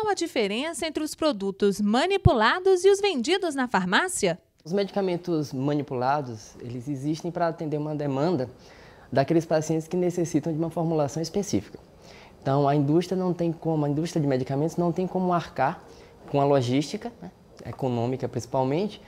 Qual a diferença entre os produtos manipulados e os vendidos na farmácia? Os medicamentos manipulados, eles existem para atender uma demanda daqueles pacientes que necessitam de uma formulação específica. Então, a indústria não tem como, a indústria de medicamentos não tem como arcar com a logística, né, econômica principalmente,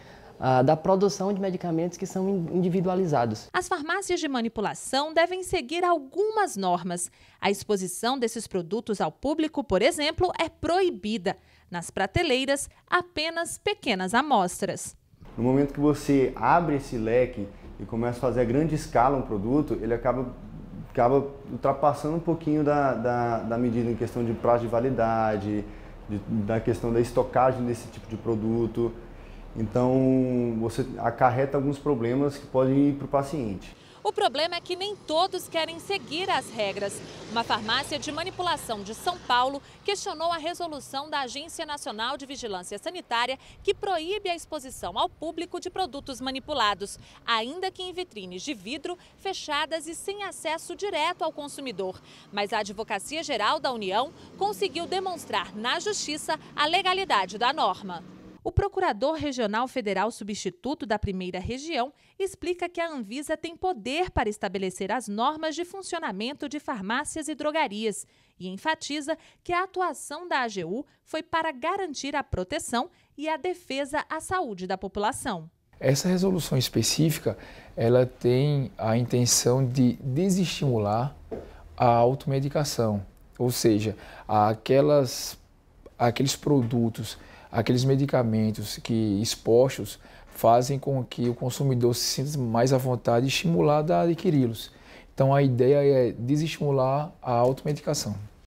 da produção de medicamentos que são individualizados. As farmácias de manipulação devem seguir algumas normas. A exposição desses produtos ao público, por exemplo, é proibida. Nas prateleiras, apenas pequenas amostras. No momento que você abre esse leque e começa a fazer a grande escala um produto, ele acaba, acaba ultrapassando um pouquinho da, da, da medida em questão de prazo de validade, de, da questão da estocagem desse tipo de produto. Então, você acarreta alguns problemas que podem ir para o paciente. O problema é que nem todos querem seguir as regras. Uma farmácia de manipulação de São Paulo questionou a resolução da Agência Nacional de Vigilância Sanitária que proíbe a exposição ao público de produtos manipulados, ainda que em vitrines de vidro, fechadas e sem acesso direto ao consumidor. Mas a Advocacia Geral da União conseguiu demonstrar na Justiça a legalidade da norma. O Procurador Regional Federal Substituto da Primeira Região explica que a Anvisa tem poder para estabelecer as normas de funcionamento de farmácias e drogarias e enfatiza que a atuação da AGU foi para garantir a proteção e a defesa à saúde da população. Essa resolução específica, ela tem a intenção de desestimular a automedicação, ou seja, aquelas, aqueles produtos aqueles medicamentos que expostos fazem com que o consumidor se sinta mais à vontade e estimulado a adquiri-los. Então a ideia é desestimular a automedicação.